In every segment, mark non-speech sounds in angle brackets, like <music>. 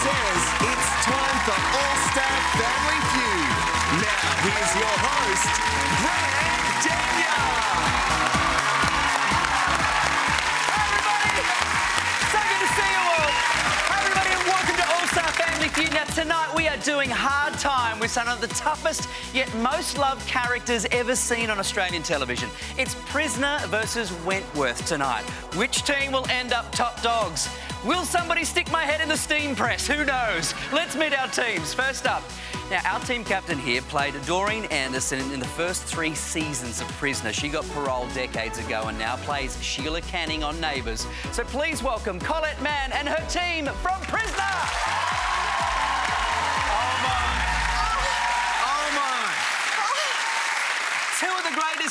says it's time for All Star Family Feud. Now, here's your host, Grant Denyer. So good to see you all. Everybody, and welcome to All Star Family Feud. Now, tonight we are doing Hard Time with some of the toughest yet most loved characters ever seen on Australian television. It's Prisoner versus Wentworth tonight. Which team will end up top dogs? Will somebody stick my head in the steam press? Who knows? Let's meet our teams. First up, now our team captain here played Doreen Anderson in the first three seasons of Prisoner. She got parole decades ago and now plays Sheila Canning on Neighbours. So please welcome Colette Mann and her team from Prisoner.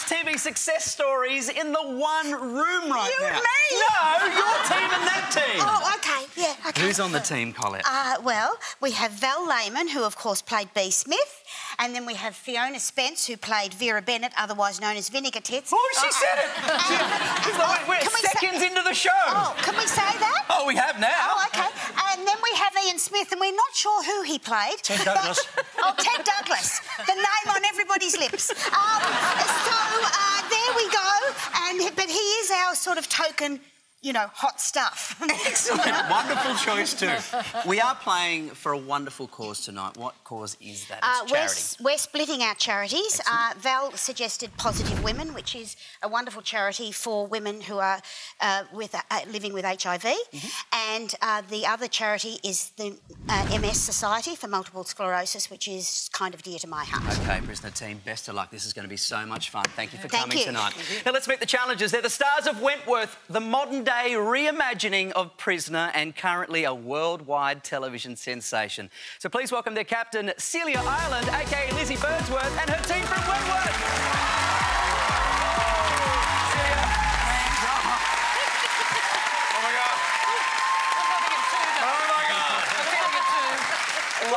Greatest TV success stories in the one room right now. You and me? No, your team and that team. Oh, okay, yeah, okay. Who's on the team, Colette? Uh, well, we have Val Lehman, who of course played Bea Smith, and then we have Fiona Spence, who played Vera Bennett, otherwise known as Vinegar Tits. oh, she said it. <laughs> She's like, we're Can we seconds into the show. Oh, can we say that? Oh, we have now. Oh, okay. And then we have Ian Smith, and we're not sure who he played. Ted Douglas. But- <laughs> oh, Ted Douglas. The name on everybody's lips. Um, so uh, there we go. And but he is our sort of token, you know, hot stuff. <laughs> Excellent. <laughs> Wonderful choice, too. We are playing for a wonderful cause tonight. What cause is that? Uh, It's we're, charity. we're splitting our charities. Uh, Val suggested Positive Women, which is a wonderful charity for women who are uh, with uh, living with HIV, Mm-hmm. and uh, the other charity is the uh, MS Society for Multiple Sclerosis, which is kind of dear to my heart. Okay, prisoner team, best of luck. This is going to be so much fun. Thank you for Thank coming you. tonight. Now let's meet the challengers. They're the stars of Wentworth, the modern day reimagining of Prisoner, and currently a worldwide television sensation. So please welcome their captain, Celia Ireland, aka Lizzie Birdsworth, and her team from Wentworth.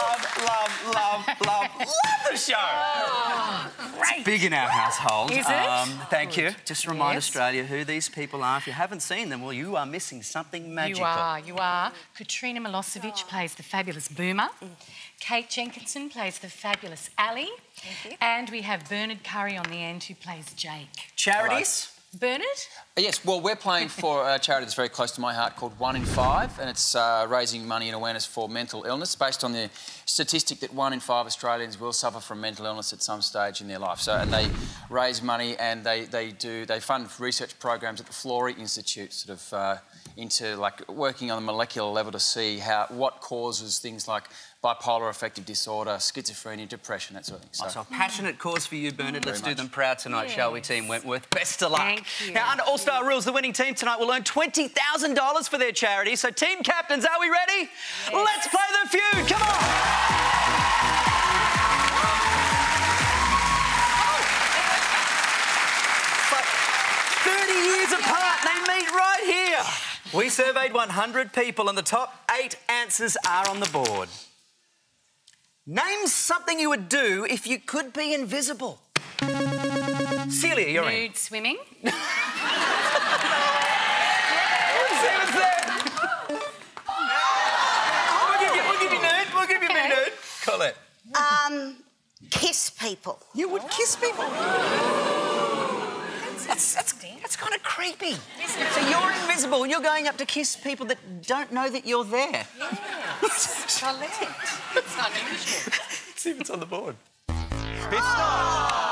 Love, love, love, love, love the show. It's big in our household. Is it? Um, thank you. Just remind Yes. Australia who these people are. If you haven't seen them, well, you are missing something magical. You are, you are. Katrina Milosevic plays the fabulous Boomer. Mm. Kate Jenkinson plays the fabulous Ali. And we have Bernard Curry on the end who plays Jake. Charities? Bernard? Yes, well, we're playing for a charity that's very close to my heart called One in Five, and it's uh, raising money and awareness for mental illness based on the statistic that one in five Australians will suffer from mental illness at some stage in their life. So, and they raise money and they, they do they fund research programs at the Florey Institute, sort of uh, into like working on a molecular level to see how what causes things like bipolar affective disorder, schizophrenia, depression, that sort of thing. So, So a passionate cause for you, Bernard. Let's do much. them proud tonight, shall we, Team Wentworth? Best of luck. Thank you. Now, under All-Star rules, the winning team tonight will earn $20,000 for their charity. So, team captains, are we ready? Let's play the feud. Come on. But 30 years apart, they meet right here. We surveyed 100 people, and the top eight answers are on the board. Name something you would do if you could be invisible. Celia, you're in. Nude swimming. <laughs> See what's there. we'll, give you, we'll give you nude. We'll give you a bit Okay. nude. Colette. Um, kiss people. You would kiss people. That's, that's, that's kind of creepy. So you're invisible and you're going up to kiss people that don't know that you're there. Charlotte. It's <laughs> unusual. See if it's on the board. It's not.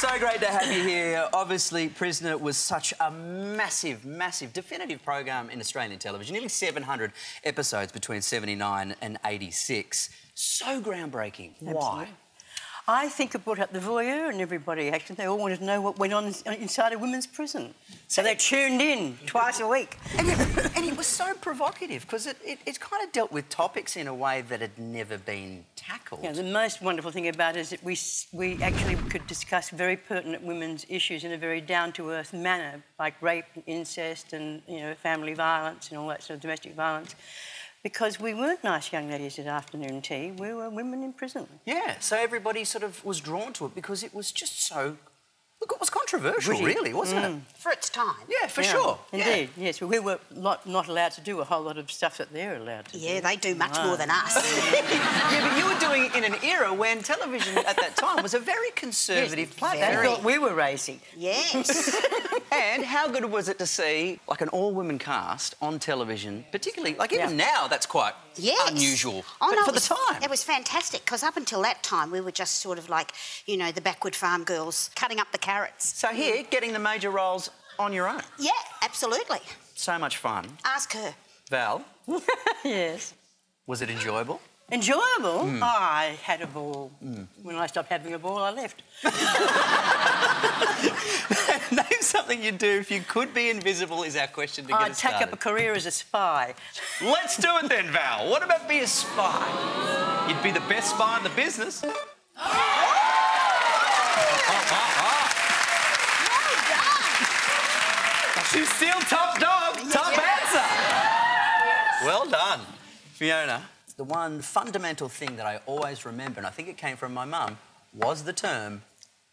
So great to have you here. Obviously, Prisoner was such a massive, massive, definitive program in Australian television. Nearly 700 episodes between 79 and 86. So groundbreaking. Why? I think it brought up the voyeur and everybody. Actually, they all wanted to know what went on inside a women's prison, so they tuned in twice a week. And it, and it was so provocative because it, it, it kind of dealt with topics in a way that had never been tackled. Know, the most wonderful thing about it is that we we actually could discuss very pertinent women's issues in a very down-to-earth manner, like rape, and incest, and you know, family violence and all that sort of domestic violence. Because we weren't nice young ladies at afternoon tea. We were women in prison. Yeah, so everybody sort of was drawn to it because it was just so. Look, it was controversial, Witty. really, wasn't it? Mm. For its time. Yeah, for Yeah, sure. Yeah. Indeed, yes. We were not, not allowed to do a whole lot of stuff that they're allowed to do. Yeah, they do much more than us. <laughs> yeah, but you were doing it in an era when television at that time was a very conservative They platform. thought we were racy. yes. <laughs> And how good was it to see like an all-women cast on television, particularly like even Yeah. now that's quite Yes. unusual Oh, no, for it the time. It was fantastic because up until that time we were just sort of like, you know, the backward farm girls cutting up the carrots. So here, getting the major roles on your own, Yeah, absolutely. so much fun. Ask her. Val, <laughs> yes. was it enjoyable? Enjoyable? Hmm. Oh, I had a ball. When I stopped having a ball, I left. <laughs> <laughs> Name something you'd do if you could be invisible is our question to get I'd us take started. up a career as a spy. Let's do it then, Val. What about be a spy? You'd be the best spy in the business. She's still top dog. Top answer. Well done. Fiona, the one fundamental thing that I always remember, and I think it came from my mum, was the term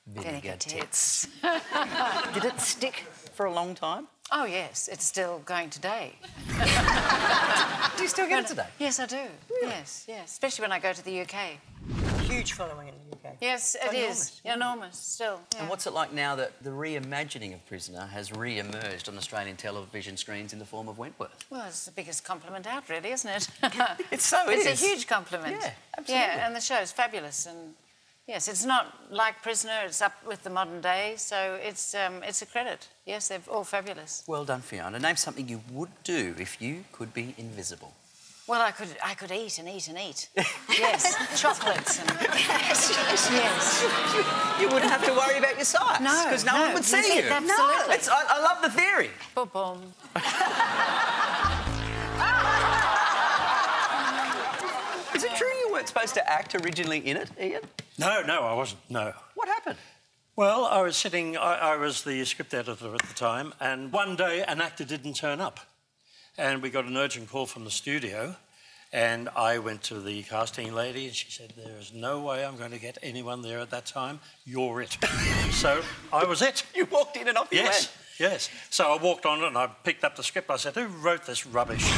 vinegar tits. <laughs> Did it stick for a long time? Oh, yes, it's still going today. <laughs> Do you still get it today? Yes, I do. Yes, yes. Especially when I go to the UK. Huge following in the UK. Yes, it is Enormous. Enormous, still. yeah. And what's it like now that the reimagining of Prisoner has re-emerged on Australian television screens in the form of Wentworth? Well, it's the biggest compliment out, really, isn't it? <laughs> It's so It's is. a huge compliment. Yeah, absolutely. Yeah, and the show's fabulous. And yes, it's not like Prisoner, it's up with the modern day, so it's, um, it's a credit. Yes, they're all fabulous. Well done, Fiona. Name something you would do if you could be invisible. Well, I could, I could eat and eat and eat. <laughs> yes, chocolates and... <laughs> yes. yes. You wouldn't have to worry about your size. No, Because no, no, one would see that's you. it, absolutely. It's, I, I love the theory. Boom, boom. <laughs> Is it true you weren't supposed to act originally in it, Ian? No, no, I wasn't. No. What happened? Well, I was sitting, I, I was the script editor at the time, and one day an actor didn't turn up. And we got an urgent call from the studio, and I went to the casting lady, and she said, There is no way I'm going to get anyone there at that time. You're it. <laughs> so I was it. You walked in and off you Yes, went. yes. So I walked on and I picked up the script. I said, Who wrote this rubbish? <laughs>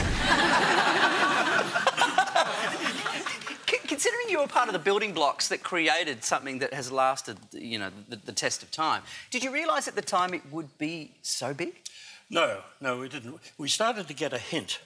Considering you were part of the building blocks that created something that has lasted, you know, the, the test of time, did you realise at the time it would be so big? No, no, we didn't. We started to get a hint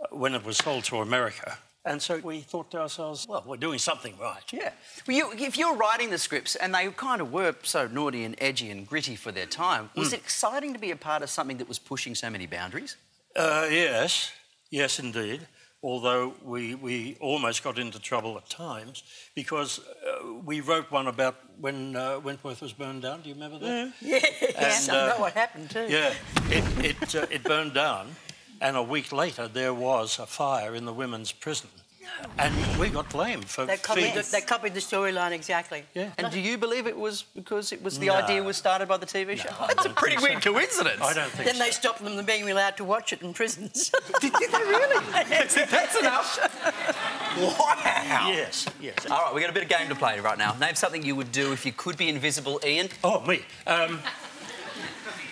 uh, when it was sold to America. And so we thought to ourselves, well, we're doing something right. Yeah. Well, you, if you're writing the scripts and they kind of were so naughty and edgy and gritty for their time, was it exciting to be a part of something that was pushing so many boundaries? Uh, yes, yes, indeed. Although we, we almost got into trouble at times because uh, we wrote one about when uh, Wentworth was burned down. Do you remember that? Yes, And, I uh, know what happened too. Yeah, it, it, uh, it burned down, and a week later there was a fire in the women's prison. And we got blamed for They copied, the, they copied the storyline exactly. Yeah. And do you believe it was because it was the No. idea was started by the TV show? I That's a pretty weird so. coincidence. I don't think Then so. they stopped them from being allowed to watch it in prisons. Did, <laughs> did they really? <laughs> That's, that's enough. wow. Yes, yes. All right, we've got a bit of game to play right now. Name something you would do if you could be invisible, Ian. Oh, me. Um,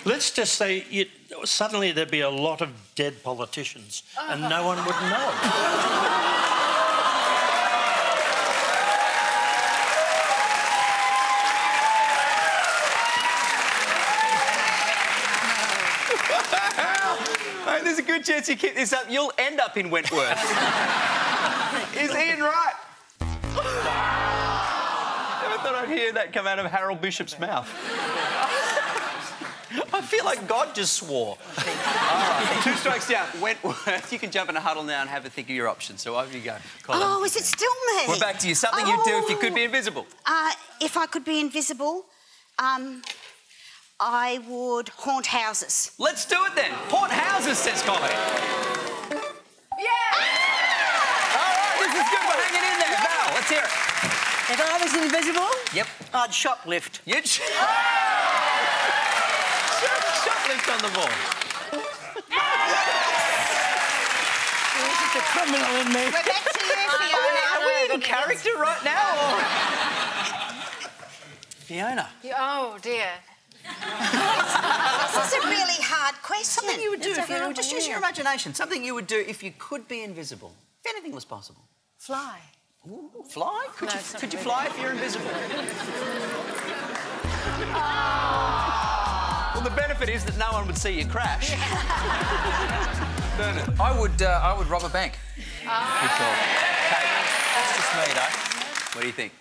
let's just say it, suddenly there'd be a lot of dead politicians and no one would know. <laughs> good chance you keep this up, you'll end up in Wentworth. <laughs> Is Ian right? Never thought I'd hear that come out of Harold Bishop's mouth. I feel like God just swore. All right, two strikes down. Wentworth, you can jump in a huddle now and have a think of your options. So over you go. Colette. Oh, is it still me? We're back to you. Something you'd do if you could be invisible. Uh, if I could be invisible, um, I would haunt houses. Let's do it then. Haunt houses, says Colette. Yeah! Ah! All right, this is good. We're hanging in there. Val, let's hear it. if I was invisible, Yep. I'd shoplift. You'd sh- <laughs> shoplift on the wall. There's just a criminal in me. We're back to you, Are we in character right now? Or... Fiona. Oh dear. This is a really hard question. Something you would do Let's if you look just at use your imagination. Something you would do if you could be invisible. If anything was possible. Fly. Ooh, fly? Could No, you could you really. fly if you're invisible? well, the benefit is that no one would see you crash. <laughs> Bernard. I would, uh, I would rob a bank. Good call. Kate, that's just me, though. What do you think?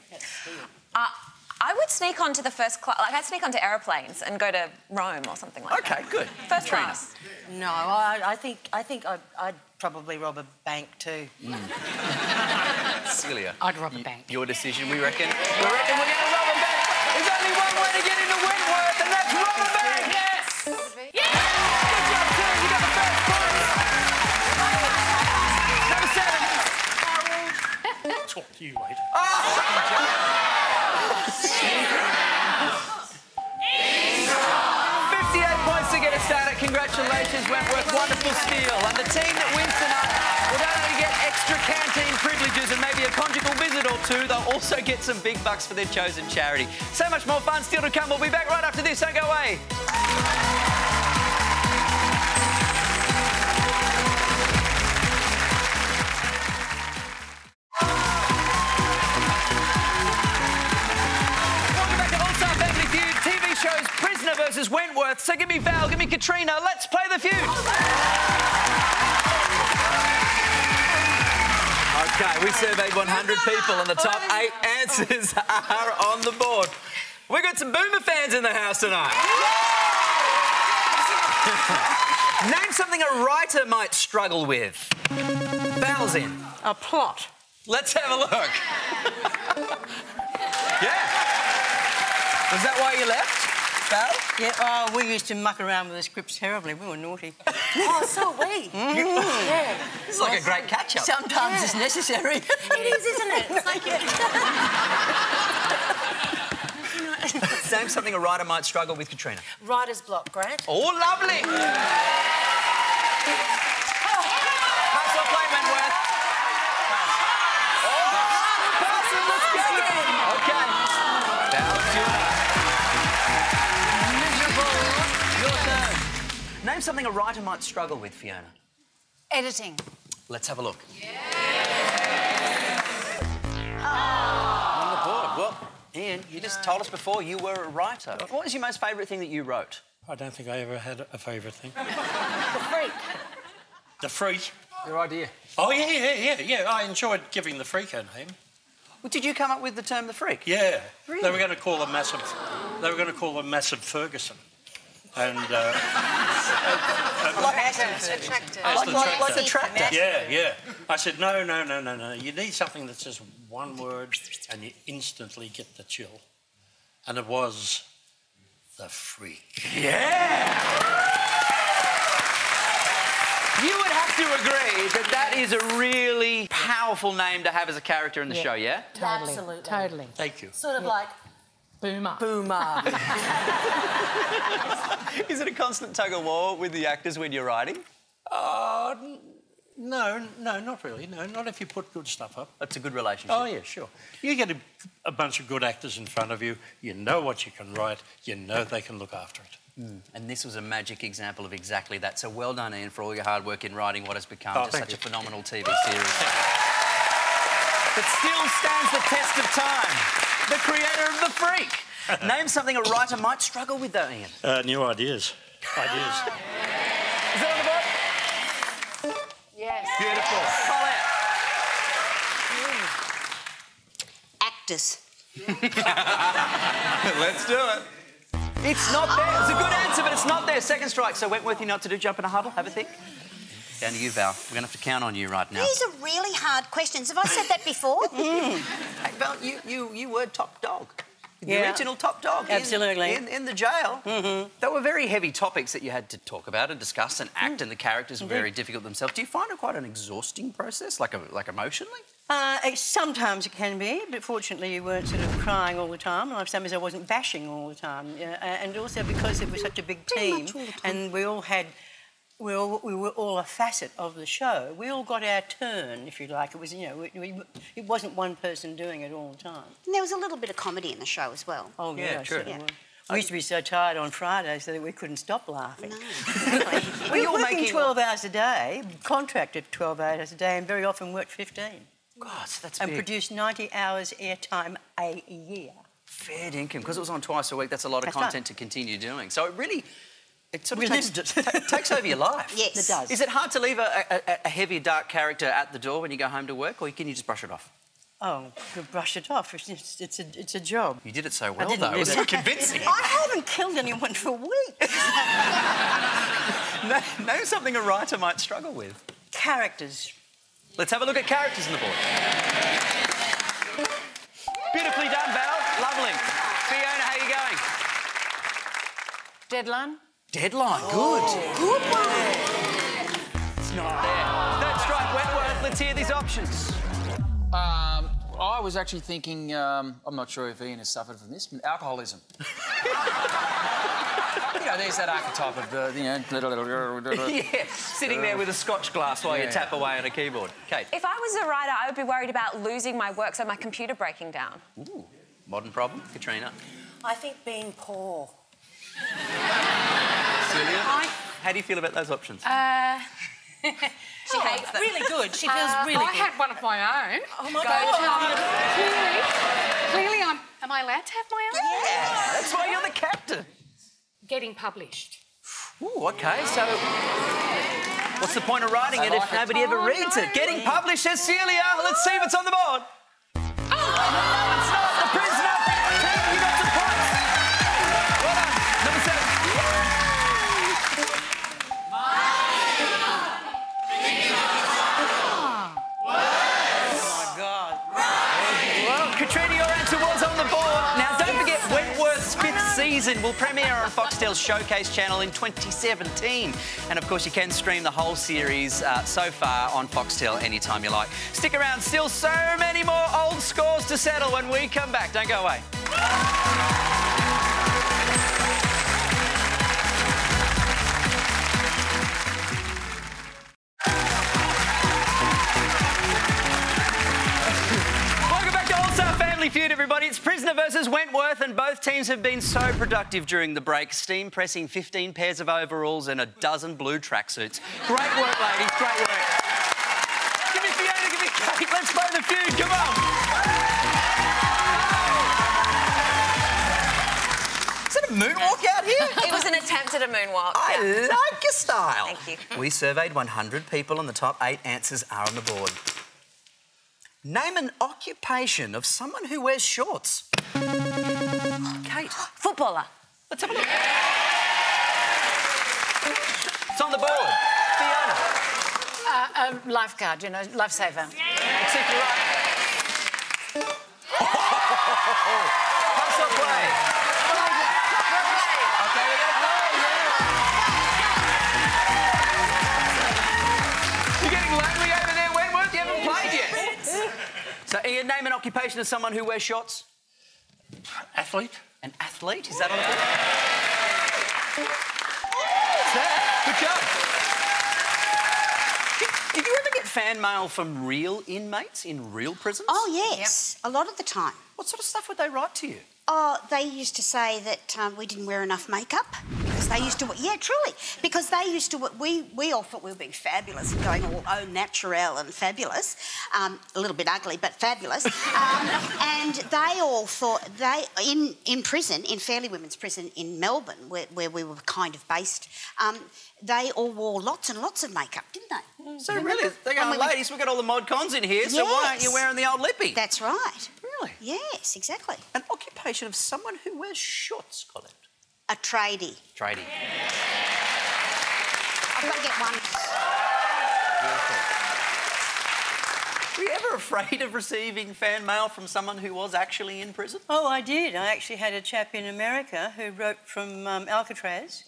Uh, I would sneak onto the first class, like I'd sneak onto aeroplanes and go to Rome or something like that. Okay, good. First Trina. class. No, I, I think I think I'd, I'd probably rob a bank too. Mm. <laughs> Celia. I'd rob a bank. Your decision, we reckon. We reckon we're going to rob a bank. There's only one way to get into Wentworth, and that's rob a bank. Yes! Good job, Tim. You got the first point. Number seven. Talk to you later. 58 <laughs> Congratulations, Wentworth. Wonderful steal. And the team that wins tonight will not only get extra canteen privileges and maybe a conjugal visit or two, they'll also get some big bucks for their chosen charity. So much more fun still to come. We'll be back right after this. Don't go away. Versus Wentworth. So give me Val, give me Katrina. Let's play the feud. Okay, we surveyed 100 people, and the top eight answers are on the board. We've got some Boomer fans in the house tonight. <laughs> Name something a writer might struggle with. Val's in. A plot. Let's have a look. <laughs> yeah. Was that why you left, Yeah, oh, we used to muck around with the scripts terribly. We were naughty. <laughs> Oh, so we. Mm. yeah. It's like a great catch-up. Sometimes it's necessary. It is, isn't it? It's like <laughs> Name something a writer might struggle with, Katrina. writer's block, Grant. Oh, lovely. Name something a writer might struggle with, Fiona. Editing. Let's have a look. Ah. On the board. Well, Ian, you just told us before you were a writer. What was your most favourite thing that you wrote? I don't think I ever had a favourite thing. The freak. The freak. Your idea. Oh yeah, yeah, yeah, yeah. I enjoyed giving the freak a name. Well, did you come up with the term the freak? Yeah. Really? They were going to call him massive. They were going to call him Massey Ferguson. And uh, <laughs> Attractive. as Like, the like, like tractor. the tractor. Yeah, yeah. I said no, no, no, no, no. You need something that's just one word, and you instantly get the chill. And it was the freak. Yeah. You would have to agree that that is a really powerful name to have as a character in the show, yeah? Totally. Absolutely. Totally. Thank you. Sort of like Boomer. Boomer. <laughs> Is it a constant tug of war with the actors when you're writing? Uh, no, no, not really. No, not if you put good stuff up. That's a good relationship. Oh, yeah, sure. You get a, a bunch of good actors in front of you, you know what you can write, you know they can look after it. And this was a magic example of exactly that. So well done, Ian, for all your hard work in writing what has become Oh, just thank such a phenomenal TV series. That still stands the test of time. The creator of The Freak. <laughs> Name something a writer might struggle with, though, Ian. Uh, new ideas. Ideas. Is it on the board? Yes. Beautiful. Call actors. <laughs> Let's do it. It's not there. It's a good answer, but it's not there. Second strike. So Wentworth, you know what to do? Jump in a huddle, have a think. Down to you, Val. We're going to have to count on you right now. These are really hard questions. Have I said that before? <laughs> Hey, Val, you, you, you were top dog. The Yeah. original top dog. Absolutely. In, in, the jail. Mm-hmm. They were very heavy topics that you had to talk about and discuss and act, and the characters were very difficult themselves. Do you find it quite an exhausting process, like, a, like emotionally? Uh, it, sometimes it can be, but fortunately you weren't sort of crying all the time. And sometimes I wasn't bashing all the time. Yeah, and also because it was such a big team, and we all had we all, we were all a facet of the show. We all got our turn, if you like. It was, you know, we, we, it wasn't one person doing it all the time. And there was a little bit of comedy in the show as well. Oh, Yeah, yeah, true. Yeah. We used to be so tired on Fridays that we couldn't stop laughing. <laughs> Were We you were all working making 12 hours a day, contracted 12 hours a day, and very often worked 15. God, that's And big. produced 90 hours airtime a year. Fair dinkum, because it was on twice a week. That's a lot of That's right. content to continue doing. So it really, it sort We of takes, lived takes over your life. <laughs> Yes. It does. Is it hard to leave a, a, a heavy, dark character at the door when you go home to work, or can you just brush it off? Oh, you brush it off. It's, it's, it's, a, it's a job. You did it so well, though. It was so convincing. <laughs> I haven't killed anyone for weeks. <laughs> Na- Name something a writer might struggle with. Characters. Let's have a look at characters in the board. Beautifully done, Val. Lovely. Fiona, how you going? Deadline? Deadline. Good. Good one. It's not there. Third strike, Wentworth. Let's hear these options. Um, I was actually thinking, um, I'm not sure if Ian has suffered from this, but alcoholism. <laughs> you know, there's that archetype of the, you know, <laughs> yeah, sitting there with a scotch glass while you tap away on a keyboard. Kate, If I was a writer, I would be worried about losing my work, so my computer breaking down. Ooh, modern problem. Katrina. I think being poor. <laughs> Celia. How do you feel about those options? Uh, <laughs> She hates them. Really good. She feels uh, really I good. had one of my own. Oh my Go God. to- Clearly, clearly, I'm. Am I allowed to have my own? Yes! That's why you're the captain. Getting published. Ooh, okay, so what's the point of writing it if like it. nobody ever Oh, reads no. it? Getting published, says Celia. Let's see what's on the board. No, season will premiere on Foxtel's Showcase channel in 2017. And of course, you can stream the whole series uh, so far on Foxtel anytime you like. Stick around, still so many more old scores to settle when we come back. Don't go away. Feud, everybody. It's Prisoner versus Wentworth, and both teams have been so productive during the break. Steam pressing 15 pairs of overalls and a dozen blue tracksuits. Great work, ladies. Great work. Give me Fiona, give me Kate. Let's play the feud. Come on. Is that a moonwalk out here? <laughs> It was an attempt at a moonwalk. I yeah. like your style. Thank you. We surveyed 100 people, and the top eight answers are on the board. Name an occupation of someone who wears shorts. Kate, Footballer. let's have a look. It's on the board. Fiona, Uh, a lifeguard, you know, lifesaver. except you're right. <laughs> Pass or play? So, Ian, name an occupation of someone who wears shorts. Athlete? An athlete? Is that on the board? Good job. Did you ever get fan mail from real inmates in real prisons? Oh, yes, a lot of the time. What sort of stuff would they write to you? Oh, they used to say that um, we didn't wear enough makeup because they used to. Yeah, truly, because they used to. We we all thought we were being fabulous and going all au naturel and fabulous, um, a little bit ugly but fabulous. Um, <laughs> and they all thought they in in prison in Fairlea Women's Prison in Melbourne, where, where we were kind of based. Um, they all wore lots and lots of makeup, didn't they? So really, they go, we ladies, we've got all the mod cons in here, so why aren't you wearing the old lippy? That's right. Really? Yes, exactly. An occupation of someone who wears shorts, Colette. A tradie. Tradie. I've got to get one. Were you ever afraid of receiving fan mail from someone who was actually in prison? Oh, I did. I actually had a chap in America who wrote from um, Alcatraz,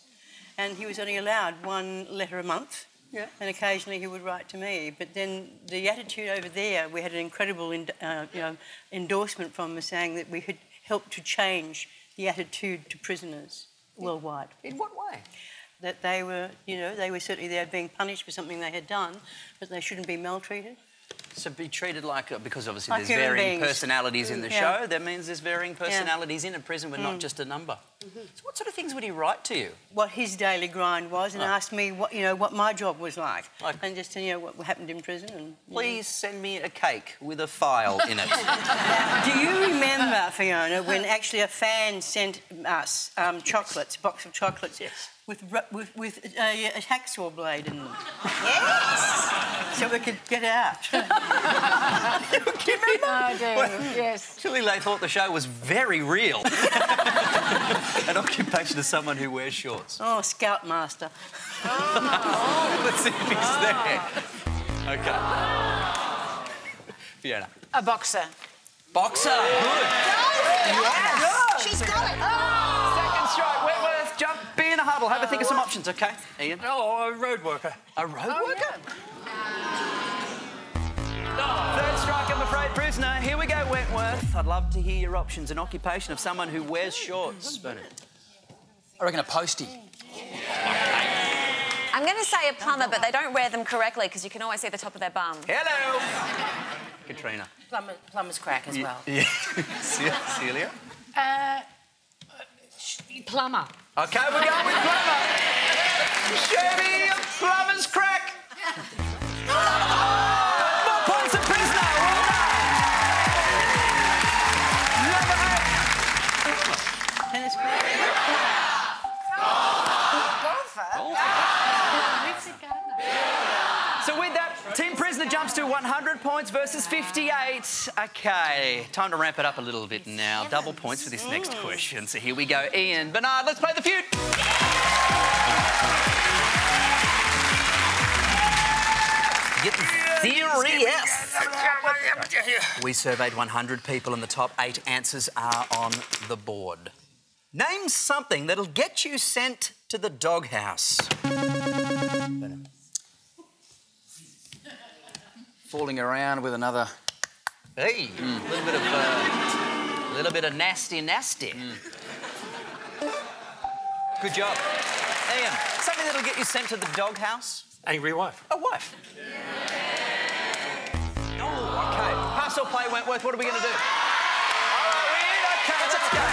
and he was only allowed one letter a month. Yeah. And occasionally he would write to me. But then the attitude over there, we had an incredible en- uh, you know, endorsement from them saying that we had helped to change the attitude to prisoners worldwide. In what way? that they were, you know, they were certainly there being punished for something they had done, but they shouldn't be maltreated. So be treated like, uh, because obviously Like there's varying beings. personalities in the Yeah. show. That means there's varying personalities in a prison. We're not Mm. just a number. So what sort of things would he write to you? What his daily grind was, and Oh. asked me what, you know, what my job was like, Like- and just you know what happened in prison. And you know. Please send me a cake with a file in it. <laughs> Do you remember, Fiona, when actually a fan sent us um, chocolates, a box of chocolates, with, with, with a, a hacksaw blade in them? Yes! so we could get out. <laughs> Oh, dear. Yes. Clearly, they thought the show was very real. <laughs> An occupation of someone who wears shorts. Oh, Scoutmaster. <laughs> Let's see if he's there. Okay. Fiona. A boxer. Boxer. Good. Yes! She's got it. Second strike. Wentworth, jump, be in a huddle. Have a think of some options, okay? Ian. Oh, a road worker. A road oh, worker? Third strike, I'm afraid, prisoner. Here we go, Wentworth. I'd love to hear your options. An occupation of someone who wears shorts. Bernard. I reckon a postie. I'm going to say a plumber, but they don't wear them correctly because you can always see the top of their bum. Hello. Katrina. Plumber, plumber's crack as well. Yeah. <laughs> Celia? Uh, plumber. Okay, we're going with plumber. Show me a plumber's crack. Jumps to 100 points versus 58. Okay, time to ramp it up a little bit now. Double points for this next question. So here we go. Ian, Bernard, let's play the feud. Getting serious. We surveyed 100 people and the top eight answers are on the board. Name something that'll get you sent to the doghouse. Falling around with another. Hey, a little bit of uh, little bit of nasty, nasty. Good job, Ian. Something that'll get you sent to the doghouse. Angry wife. A wife. Oh, okay. Pass or play, Wentworth. What are we going to do? All right, Ian. Okay, let's go.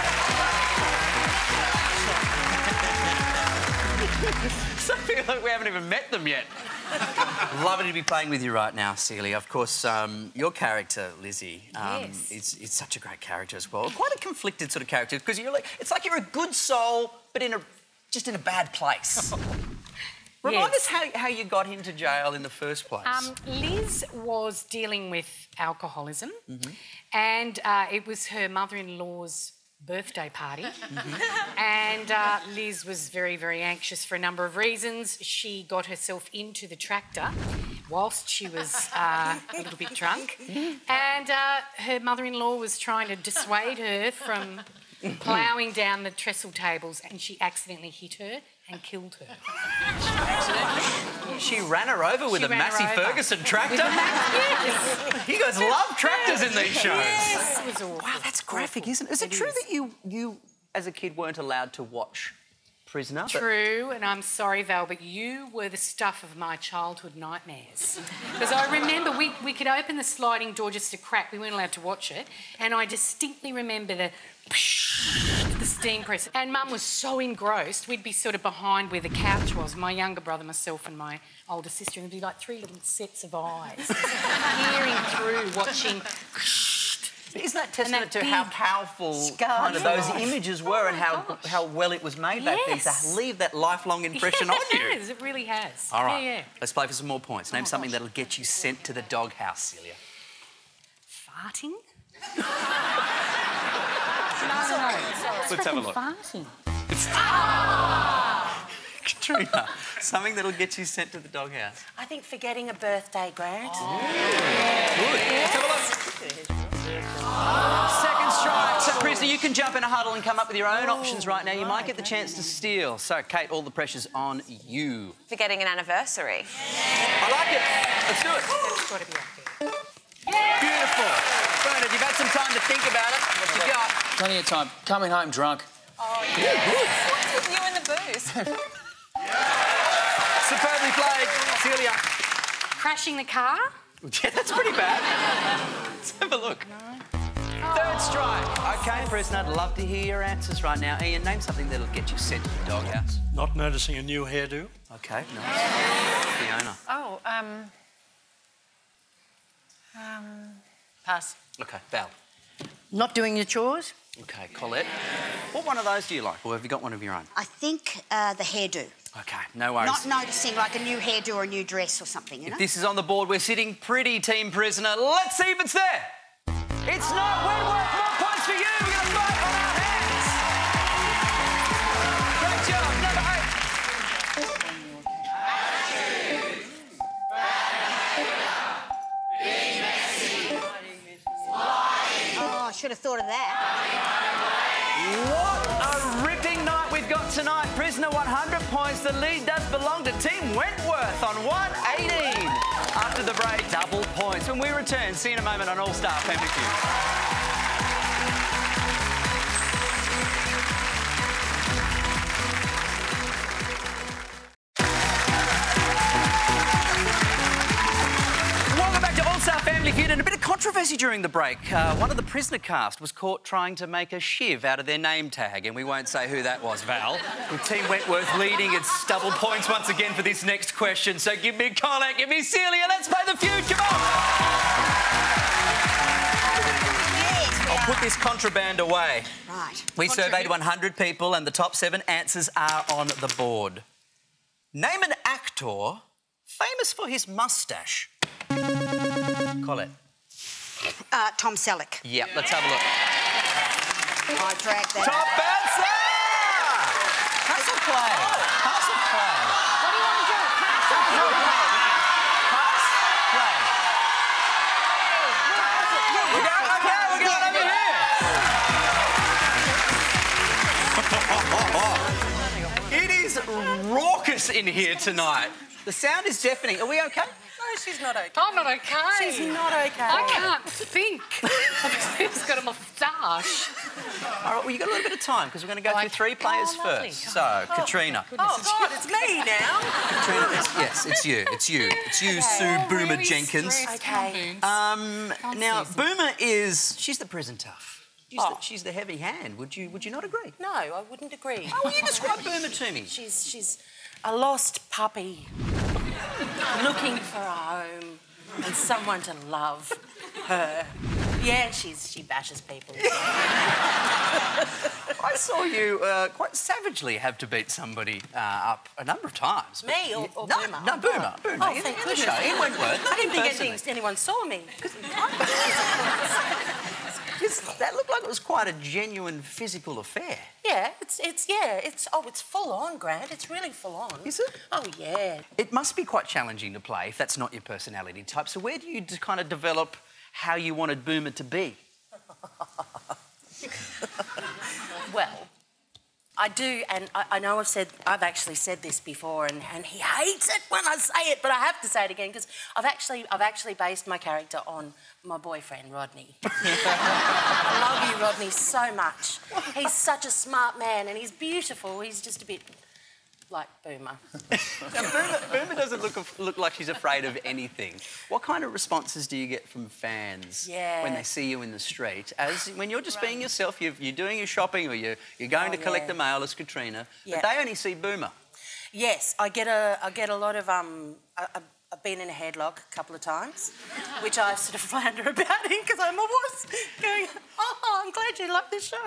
so I feel like we haven't even met them yet. <laughs> Lovely to be playing with you right now, Celia. Of course, um, your character, Lizzie, um, Yes. it's, it's such a great character as well. Quite a conflicted sort of character because you're like, it's like you're a good soul, but in a just in a bad place. <laughs> Remind Yes. us how, how you got into jail in the first place. Um, Liz was dealing with alcoholism, Mm-hmm. and uh, it was her mother-in-law's birthday party. Mm-hmm. <laughs> and uh, Liz was very, very anxious for a number of reasons. She got herself into the tractor whilst she was uh, a little bit drunk, and uh, her mother-in-law was trying to dissuade her from ploughing down the trestle tables, and she accidentally hit her and killed her. She ran her over with She a Massey. Ferguson tractor. Yes. You guys love tractors in these shows. Yes. It was awful. Wow, that's graphic, isn't it? Is it, It true is. that you, you, as a kid, weren't allowed to watch Prisoner? but- True, and I'm sorry, Val, but you were the stuff of my childhood nightmares. <laughs> Because I remember we, we could open the sliding door just a crack, we weren't allowed to watch it, and I distinctly remember the <laughs> the steam press. And Mum was so engrossed, we'd be sort of behind where the couch was, my younger brother, myself, and my older sister, and there'd be like three little sets of eyes <laughs> peering through, watching. Isn't that testament to how powerful kind of those images oh were and how, how well it was made back then to leave that lifelong <laughs> impression on you? It has, it really has. All right, Yeah, yeah. let's play for some more points. Name Oh, something gosh. that'll get you sent to the doghouse, Celia. Farting? <laughs> no, no, no. Let's have a look. Farting. <laughs> Katrina, something that'll get you sent to the doghouse. I think forgetting a birthday, Grant. Oh, good. Let's have a look. Second strike. So, prisoner, you can jump in a huddle and come up with your own options right now. You might get the chance to steal. So, Kate, all the pressure's on you. Forgetting an anniversary. I like it. Let's do it. That's got to be up there. Beautiful. Bernard, you've had some time to think about it. What you got? Plenty of time. Coming home drunk. Oh, yeah. What's with you and the booze? <laughs> Superbly played, Celia. Crashing the car? <laughs> Yeah, that's pretty bad. <laughs> Let's have a look. Third strike. Okay, prisoner, I'd love to hear your answers right now. Ian, name something that'll get you sent to the doghouse. Not noticing a new hairdo. Okay, nice. Fiona. Oh, um. Um. Pass. Okay, Val. Not doing your chores? Okay, Colette. What one of those do you like, or have you got one of your own? I think uh, the hairdo. Okay, no worries. Not noticing like a new hairdo or a new dress or something, you know? If this is on the board, we're sitting pretty, team prisoner. Let's see if it's there. It's not Wentworth. Thought of that. What a ripping night we've got tonight. Prisoner 100 points. The lead does belong to Team Wentworth on 118. After the break, double points. When we return, see you in a moment on All Star Family Feud. Welcome back to All Star Family Feud and a bit controversy during the break. Uh, one of the prisoner cast was caught trying to make a shiv out of their name tag, and we won't say who that was, Val. With Team Wentworth leading, it's double points once again for this next question. So give me Colette, give me Celia, let's play the feud, come on! Yes, I'll put this contraband away. Right. We What surveyed 100 people, and the top seven answers are on the board. Name an actor famous for his mustache. Colette. Uh, Tom Selleck. Yep, let's have a look. I dragged that. Top answer! Castle play. Castle play. What do you want to do? Pass or Pass play. We're going, okay, we're going over here. it is raucous in here tonight. The sound is deafening. Are we okay? No, she's not okay. I'm not okay. She's not okay. I can't think. <laughs> She's got a moustache. All right, well, you've got a little bit of time because we're going to go Oh, through I- three players oh, first. So, Katrina. Oh, God, it's me now. Katrina, it's, yes, it's you. It's you. It's you, Sue Boomer Really Jenkins. Okay. Um, now, see Boomer is she's the prison tough. She's, Oh. the, she's the heavy hand. Would you Would you not agree? No, I wouldn't agree. How will you describe Boomer to me? She's she's a lost puppy looking for a home and someone to love her. Yeah, she's she bashes people. I saw you uh, quite savagely have to beat somebody uh, up a number of times. Me or- or no, Boomer? No, Boomer. Boomer. Oh, in, thank in the goodness. show, in Wentworth. I didn't think anyone saw me. <laughs> that looked like it was quite a genuine physical affair. Yeah, it's it's yeah, it's oh, it's full on, Grant. It's really full on. Is it? Oh yeah. It must be quite challenging to play if that's not your personality type. So where do you kind of develop how you wanted Boomer to be? <laughs> Well, I do, and I, I know I've said I've actually said this before, and, and he hates it when I say it, but I have to say it again because I've actually I've actually based my character on my boyfriend Rodney. <laughs> I love you, Rodney, so much. He's such a smart man, and he's beautiful. He's just a bit like Boomer. Now, Boomer, Boomer doesn't look, look like she's afraid of anything. What kind of responses do you get from fans Yeah. when they see you in the street? As when you're just being yourself, you're, you're doing your shopping or you're, you're going Oh, to collect yeah. the mail as Katrina, Yeah. but they only see Boomer. Yes, I get a I get a lot of um. I, I- I've been in a headlock a couple of times, which I sort of flounder about in because I'm always going, oh, I'm glad you love this show.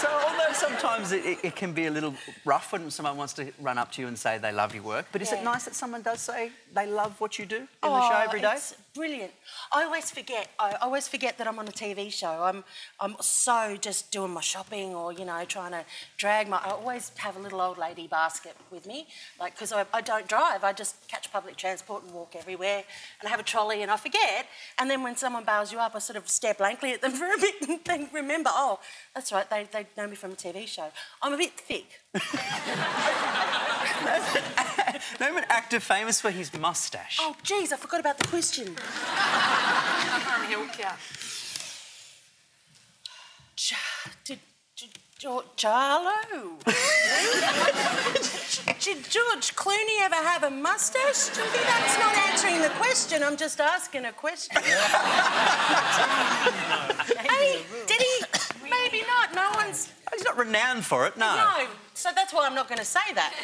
So although sometimes it, it, can be a little rough when someone wants to run up to you and say they love your work, but is it nice that someone does say they love what you do in the oh, show every day? Oh, It's brilliant. I always forget. I always forget that I'm on a TV show. I'm I'm so just doing my shopping or you know trying to drag my. I always have a little old lady basket with me, like because I, I don't drive. I just catch public transport and walk everywhere, and I have a trolley and I forget. And then when someone bails you up, I sort of stare blankly at them <laughs> for a bit and then remember. Oh, that's right. They they know me from a TV show. I'm a bit thick. <laughs> <laughs> Name an actor famous for his mustache. Oh, geez, I forgot about the question. I can't help you. J- Did, did, George, Charlo. <laughs> Did George Clooney ever have a mustache? That's not answering the question. I'm just asking a question. hey, did he? Maybe not. No one's. He's not renowned for it, no. No. So that's why I'm not going to say that.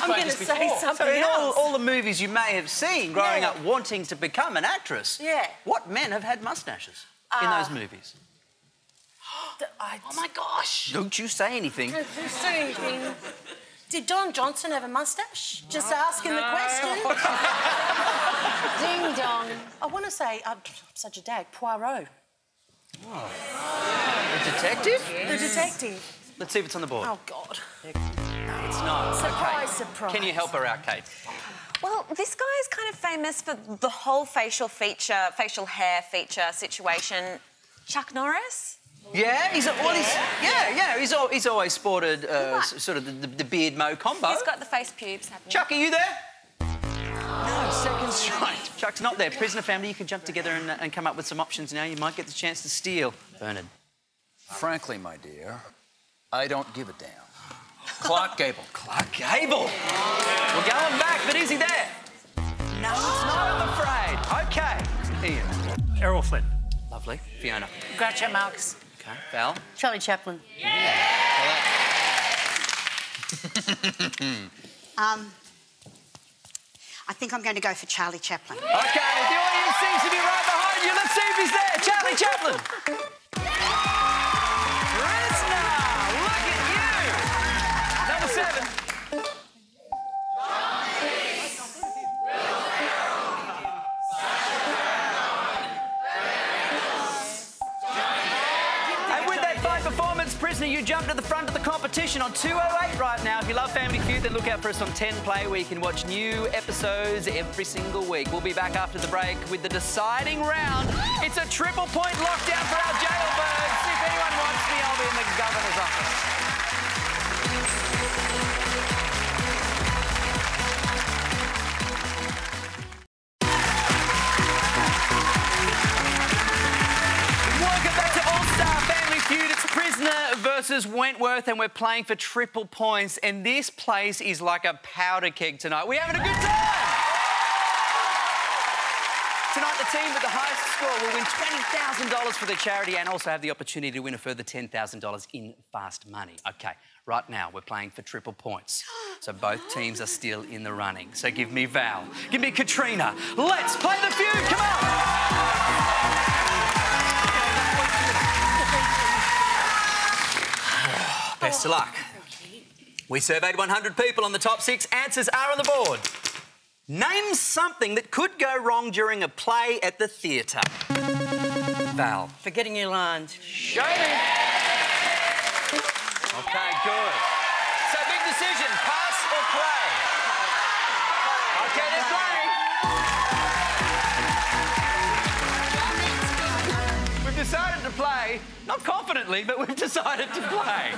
I'm going to say before. something so in all, else. all the movies you may have seen growing Yeah. up wanting to become an actress, Yeah. what men have had mustaches in Uh, those movies? <gasps> I, oh my gosh. Don't you say anything. Don't you say anything. Did Don Johnson have a mustache? Just asking the question. <laughs> Ding dong. I want to say, I'm such a dag, Poirot. A detective? The detective. Let's see if it's on the board. Oh, God. No, it's not. Surprise, okay. surprise. Can you help her out, Kate? Well, this guy is kind of famous for the whole facial feature, facial hair feature situation. Chuck Norris? Yeah, he's well, he's yeah, yeah. He's al- he's always sported uh, sort of the, the, the beard mo combo. He's got the face pubes happening. Chuck, are you there? No, second strike. Chuck's not there. Prisoner family, you can jump together and, uh, and come up with some options now. You might get the chance to steal. Bernard. Frankly, my dear, I don't give a damn. Clark Gable. <laughs> Clark Gable. We're going back, but is he there? No, it's not, I'm afraid. Okay. Ian. Errol Flynn. Lovely. Fiona. Groucho Marx. Okay. Val. Charlie Chaplin. Yeah! <laughs> Um, I think I'm going to go for Charlie Chaplin. Okay, the audience seems to be right behind you. Let's see if he's there. Charlie Chaplin. You jumped to the front of the competition on 208 right now. If you love Family Feud, then look out for us on 10 Play where you can watch new episodes every single week. We'll be back after the break with the deciding round. It's a triple point lockdown for our jailbirds. If anyone wants me, I'll be in the governor's office. Versus Wentworth, and we're playing for triple points. And this place is like a powder keg tonight. We're having a good time. Tonight, the team with the highest score will win $20,000 for their charity and also have the opportunity to win a further $10,000 in fast money. Okay, right now we're playing for triple points. So both teams are still in the running. So give me Val, give me Katrina. Let's play the feud. Come on. Best of luck. We surveyed 100 people on the top six. Answers are on the board. Name something that could go wrong during a play at the theatre. Val. Forgetting your lines. Show me. Okay, good. So big decision, pass or play? Okay, they're playing. We've decided to play, not confidently, but we've decided to play.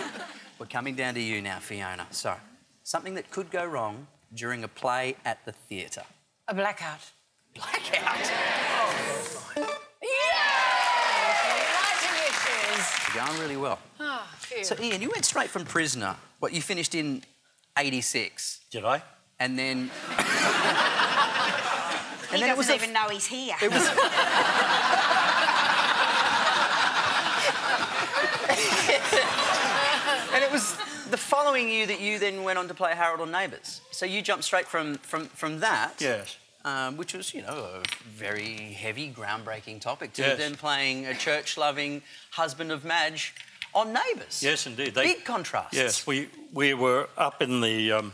We're coming down to you now, Fiona. So, something that could go wrong during a play at the theatre. A blackout. Blackout. <laughs> You're going really well. Ah, So, Ian, you went straight from prisoner. What, you finished in 86? Did I? And then. <laughs> He and then doesn't a- even know he's here. It was. <laughs> and it was the following year that you then went on to play Harold on Neighbours. So you jumped straight from from from that. Yes. Um, which was, you know, a very heavy, groundbreaking topic, to Yes. then playing a church-loving husband of Madge on Neighbours. Yes, indeed. Big contrast. Yes, we we were up in the um,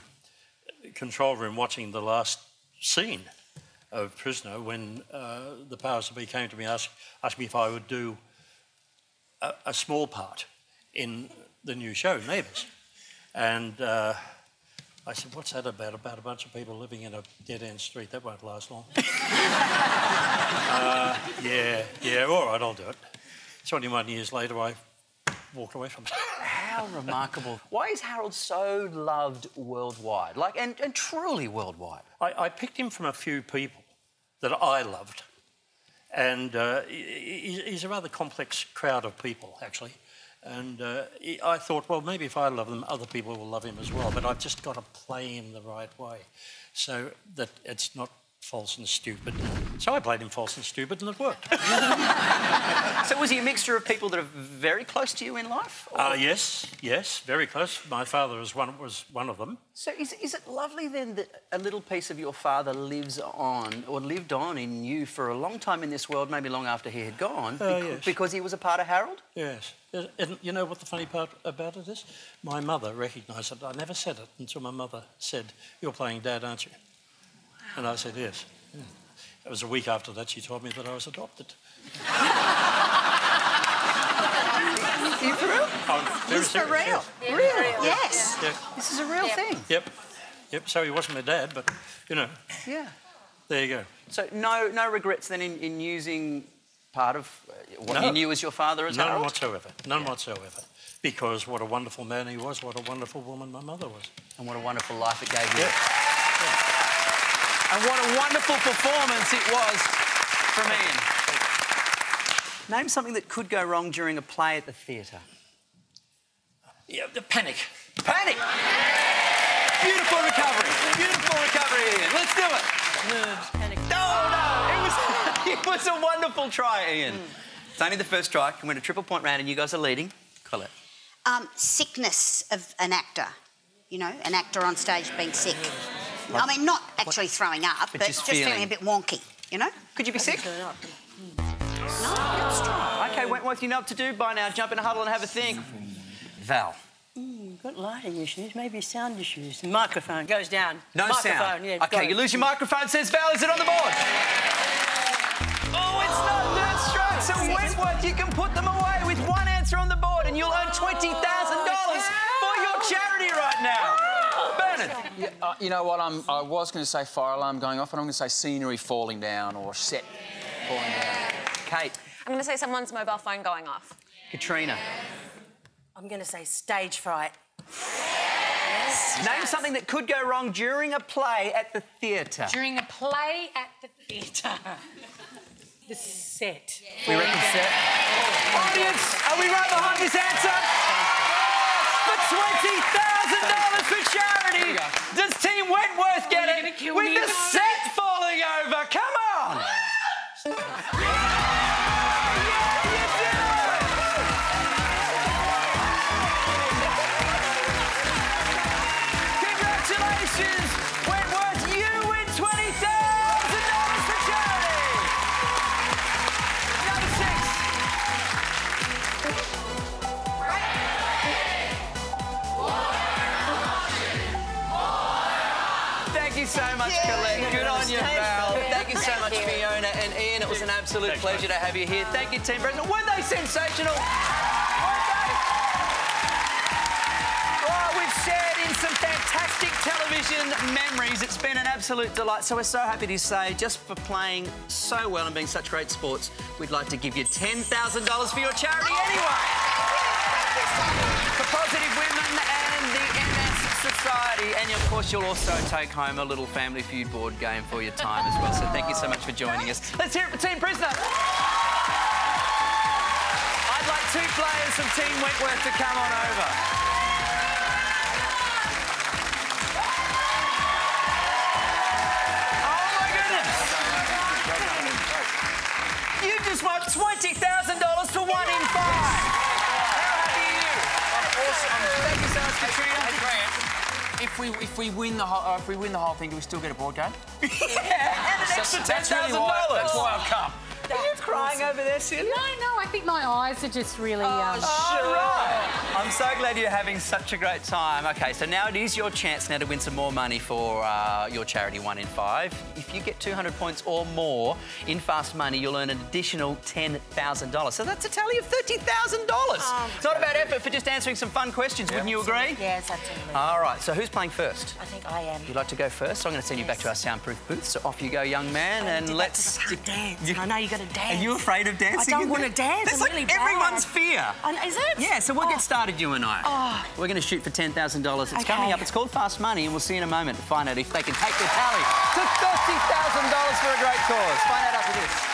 control room watching the last scene of Prisoner when uh, the powers that be came to me asked asked me if I would do a, a small part in the new show Neighbours, and uh, I said, "What's that about? About a bunch of people living in a dead-end street? That won't last long." <laughs> uh, yeah, yeah, all right, I'll do it. 21 years later, I walked away from it. How remarkable. Why is Harold so loved worldwide? Like, and, and truly worldwide? I, I picked him from a few people that I loved. And uh, he- he- he's a rather complex crowd of people, actually. And uh, I thought, well, maybe if I love them, other people will love him as well. But I've just got to play him the right way so that it's not false and stupid. So I played him false and stupid and it worked. <laughs> So was he a mixture of people that are very close to you in life? or- Uh, yes, yes, very close. My father was one, was one of them. So is, is it lovely then that a little piece of your father lives on or lived on in you for a long time in this world, maybe long after he had gone, Oh, becau- yes. because he was a part of Harold? Yes. Uh, And you know what the funny part about it is? My mother recognised it. I never said it until my mother said, You're playing Dad, aren't you? And I said, Yes. Yeah. It was a week after that she told me that I was adopted. you for real? Oh, very He's for real. yes. Really? Yes. Yeah. This is a real thing. Yep. Yep. So he wasn't my dad, but, you know, Yeah. there you go. So no, no regrets then in, in using part of uh, what No. you knew as your father as None Harold? whatsoever. None whatsoever. Because what a wonderful man he was, what a wonderful woman my mother was. And what a wonderful life it gave you. Yeah. And what a wonderful performance it was from Ian. Name something that could go wrong during a play at the theatre. Yeah, the panic. Panic! Beautiful recovery. Beautiful recovery, Ian. Let's do it. Nerves, panic. No, no. It was, <laughs> it was a wonderful try, Ian. It's only the first try. We went a triple point round and you guys are leading. Colette. Um, sickness of an actor. You know, an actor on stage being sick. I mean, not actually throwing up, but, just just, feeling. feeling. a bit wonky. You know? Could you be sick? Turn up. Okay, Wentworth, you know what to do by now. Jump in a huddle and have a think. Val. Mm, got lighting issues, maybe sound issues. The microphone goes down. No microphone, sound. Yeah, okay, you lose your microphone, says Val. Is it on the board? Oh, it's not. That's straight. So Wentworth, you can put them away with one answer on the board and you'll earn $20,000 for your charity right now. Bernard. Yeah, uh, you know what? I'm, I was going to say fire alarm going off, and I'm going to say scenery falling down or set falling down. Kate. I'm going to say someone's mobile phone going off. Katrina. I'm going to say stage fright. Name something that could go wrong during a play at the theatre. During a play at the theatre. The set. We reckon set. Audience, are we right behind this answer? For $20,000 for charity. Does Team Wentworth get You're it? gonna kill With the no. Ian. It was an absolute pleasure to have you here. Thank you, Team President. Were they sensational? Weren't they? Oh, we've shared in some fantastic television memories. It's been an absolute delight. So we're so happy to say, just for playing so well and being such great sports, we'd like to give you $10,000 for your charity anyway. Society. And of course, you'll also take home a little Family Feud board game for your time as well. So thank you so much for joining us. Let's hear it for Team Prisoner. I'd like two players from Team Wentworth to come on over. If we if we win the whole uh, if we win the whole thing, do we still get a board game? <laughs> yeah, and an extra ten That's really thousand dollars. That's why I've come. Are you crying over there, Celia? No, no, I think my eyes are just really. um, All right. I'm so glad you're having such a great time. Okay, so now it is your chance now to win some more money for uh, your charity One in Five. If you get 200 points or more in fast money, you'll earn an additional $10,000. So that's a tally of $30,000. it's not a bad effort for just answering some fun questions, wouldn't you agree? Yes, absolutely. All right, so who's playing first? I think I am. You'd like to go first? So I'm going to send you back to our soundproof booth. So off you go, young man, and let's. <laughs> dance. I know you got to dance. Are you afraid of dancing? I don't want to dance. That's I'm like really everyone's bad. fear. And is it? Yeah, so we'll Oh. get started, you and I. Oh. We're going to shoot for $10,000. It's Okay. coming up. It's called Fast Money, and we'll see in a moment to find out if they can take their tally to $30,000 for a great cause. Find out after this.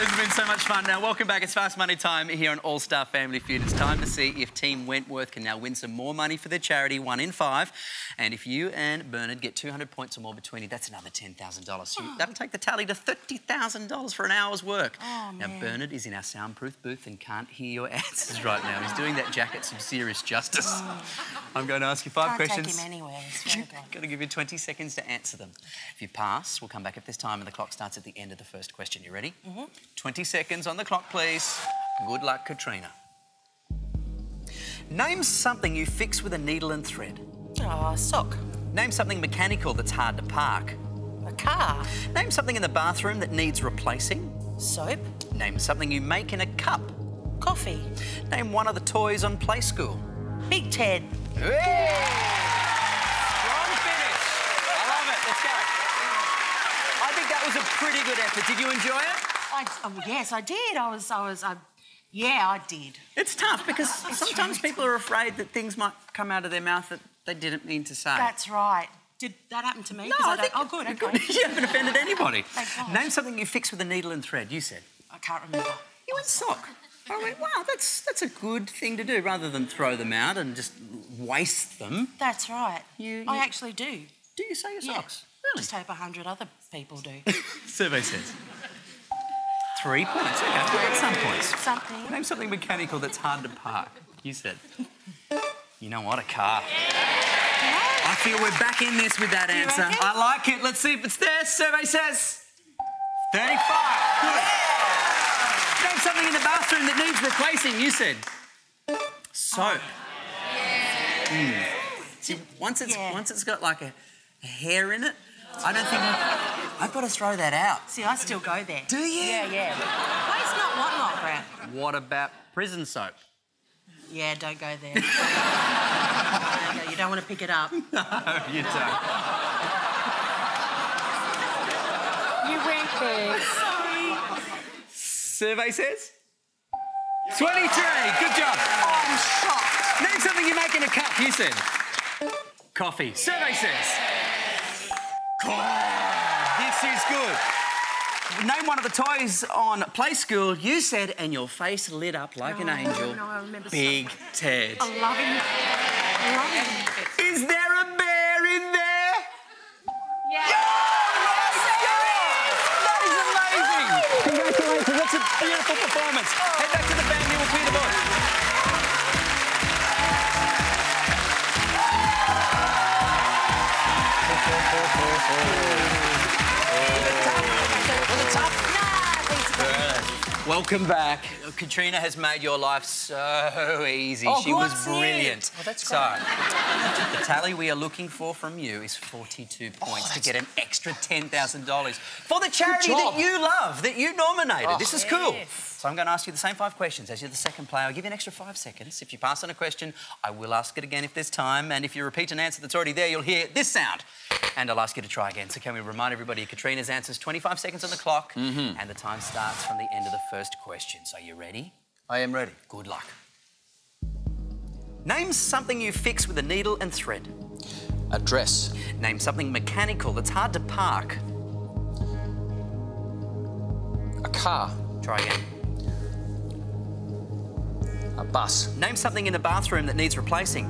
Fun. Now, welcome back. It's Fast Money time here on All Star Family Feud. It's time to see if Team Wentworth can now win some more money for their charity, one in five. And if you and Bernard get 200 points or more between you, that's another $10,000. So that'll take the tally to $30,000 for an hour's work. Oh, now. Bernard is in our soundproof booth and can't hear your <laughs> answers right now. He's doing that jacket some serious justice. I'm going to ask you five Oh. Can't questions. take him anywhere. Swear to Going to give you 20 seconds to answer them. If you pass, we'll come back at this time and the clock starts at the end of the first question. You ready? Mm-hmm. 20 seconds on the clock, please. Good luck, Katrina. Name something you fix with a needle and thread. Oh, sock. Name something mechanical that's hard to park. A car. Name something in the bathroom that needs replacing. Soap. Name something you make in a cup. Coffee. Name one of the toys on Play School. Big Ted. Strong finish. I love it. Let's go. I think that was a pretty good effort. Did you enjoy it? I, oh, yes, I did. I was, I was, I, yeah, I did. It's tough because <laughs> sometimes people are afraid that things might come out of their mouth that they didn't mean to say. That's right. Did that happen to me? no, I, I, think. Oh, good. Okay. <laughs> You haven't offended anybody. <laughs> Name something you fix with a needle and thread. You said. I can't remember. You went sock. I went, wow, that's that's a good thing to do rather than throw them out and just waste them. That's right. You- I actually do. Do you sew your Yeah. socks? Really? Just hope a hundred other people do. Survey says. Three points. Okay, we'll get some points. Something. Name something mechanical that's hard to park. You said. You know what? A car. I feel we're back in this with that answer. I like it. Let's see if it's there. Survey says 35. Good. Name something in the bathroom that needs replacing. You said soap. Mm. See, once it's Yeah. once it's got like a, a hair in it, I don't think I, I've got to throw that out. See, I still go there. Do you? Yeah, yeah. Why it's not what not, Brad? What about prison soap? Yeah, don't go there. <laughs> No, no, you don't want to pick it up. <laughs> No, you don't. You went there. <laughs> Survey says 23. Good job. I'm shocked. Name something you make in a cup. You said coffee. Survey says. Oh, this is good. Name one of the toys on Play School. You said, and your face lit up like an Oh, angel. no, I remember Big Ted. I love him. I love him. Is there a bear in there? Yeah. That is amazing! Congratulations, that's a beautiful performance. Head back to the family, we'll clear the board. Welcome back. Katrina has made your life so easy. Oh, she was brilliant. Oh, that's great. so, the tally we are looking for from you is 42 points to get an extra $10,000 for the charity that you love, that you nominated. this is cool. So I'm going to ask you the same five questions. As you're the second player, I'll give you an extra five seconds. If you pass on a question, I will ask it again if there's time. And if you repeat an answer that's already there, you'll hear this sound. And I'll ask you to try again. So can we remind everybody, Katrina's answers 25 seconds on the clock, mm-hmm. and the time starts from the end of the first question. So are you ready? I am ready. Good luck. Name something you fix with a needle and thread. A dress. Name something mechanical that's hard to park. A car. Try again. A bus. Name something in the bathroom that needs replacing.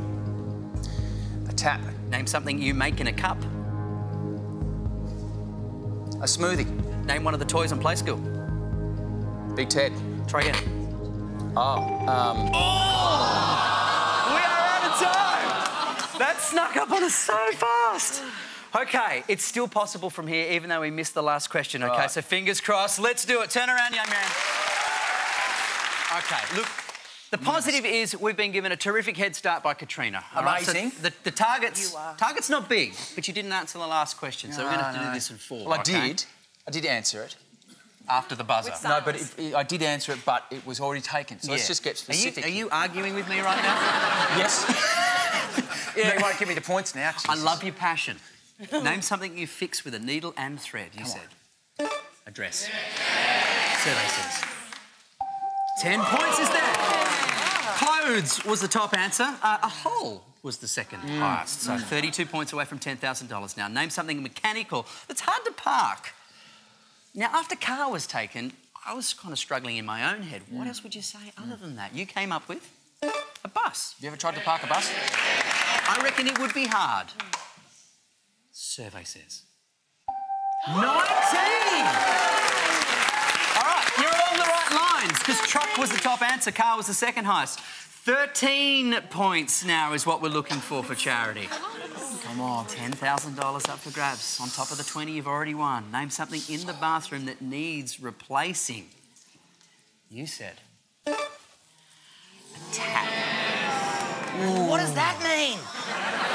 A tap. Name something you make in a cup. A smoothie. Name one of the toys in Play School. Big Ted. Try again. Oh, um, We are out of time. That snuck up on us so fast. Okay, it's still possible from here, even though we missed the last question. Okay, Right. so fingers crossed. Let's do it. Turn around, young man. Okay, look. The positive is we've been given a terrific head start by Katrina. all right? So Amazing. the, the target's target's not big, but you didn't answer the last question, so we're going to have to do this in four. Well, I did. I did answer it. after the buzzer. No, but it, it- I did answer it, but it was already taken. So let's just get Are you, specific. are you arguing with me right now? <laughs> Yes. <laughs> yeah, you won't give me the points now. I love your passion. Name something you fix with a needle and thread. You said. A dress. Survey says. Ten points is there. Clothes was the top answer. Uh, a hole was the second mm. highest. So mm. 32 points away from $10,000 now. Name something mechanical that's hard to park. Now, after car was taken, I was kind of struggling in my own head. What mm. else would you say other than that? You came up with a bus. Have you ever tried to park a bus? I reckon it would be hard. Survey says. 19! All right, you're along the right lines because truck was the top answer, car was the second highest. 13 points now is what we're looking for for charity. Come on. $10,000 up for grabs on top of the 20 you've already won. Name something in the bathroom that needs replacing. You said. A tap. What does that mean?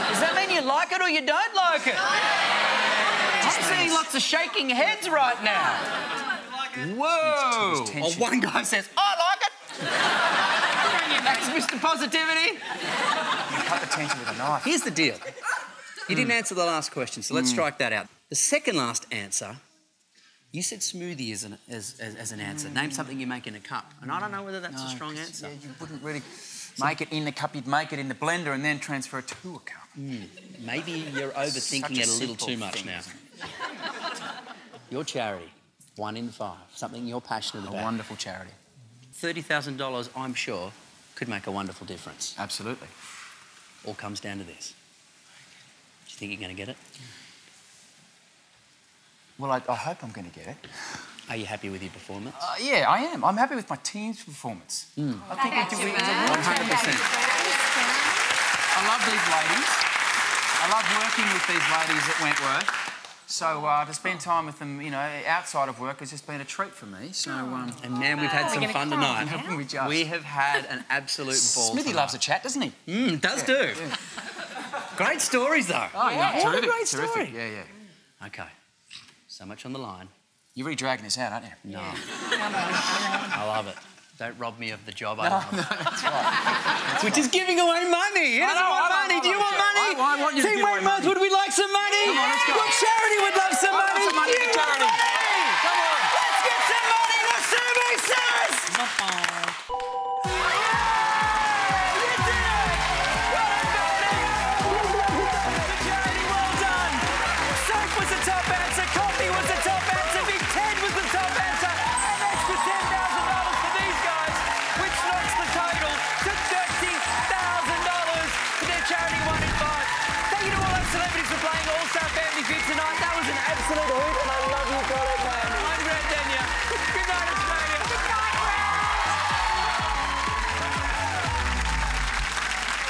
Does that mean you like it or you don't like it? I'm seeing lots of shaking heads right now. Whoa! tension. Or one guy says, I like it. That's Mr. Positivity. You cut the tension with a knife. Here's the deal. You didn't answer the last question, so let's hmm. strike that out. The second last answer, you said smoothie as an, as, as, as an answer. Name hmm. something you make in a cup. And I don't know whether that's a strong answer. Yeah, you wouldn't really make it in the cup. You'd make it in the blender and then transfer it to a cup. Hmm. Maybe you're overthinking a it a little too much thing, now. Your charity, one in five, something you're passionate A about. A wonderful charity. $30,000, I'm sure, could make a wonderful difference. Absolutely. All comes down to this. Do you think you're going to get it? Well, I, I hope I'm going to get it. Are you happy with your performance? Uh, yeah, I am. I'm happy with my team's performance. I think we did we, 100%. I love these ladies. I love working with these ladies at Wentworth. So uh, to spend time with them, you know, outside of work has just been a treat for me. So um, And man, we've had some fun tonight. haven't we just? We have had an absolute <laughs> ball. Smithy tonight. loves a chat, doesn't he? Mm, does do. Great stories, though. Oh, yeah, What a terrific, great terrific. story. Yeah, yeah. Okay. So much on the line. You're really dragging this out, aren't you? No. I love it. Don't rob me of the job I love. <laughs> That's right. Which is giving away money. He doesn't know, want money. Do you want money? I- I want you to Team away Wentworth, money. would we like some money? Come on, let's go. Your charity would love some I money. some money You charity. money? Come on. Let's get some money. The survey says.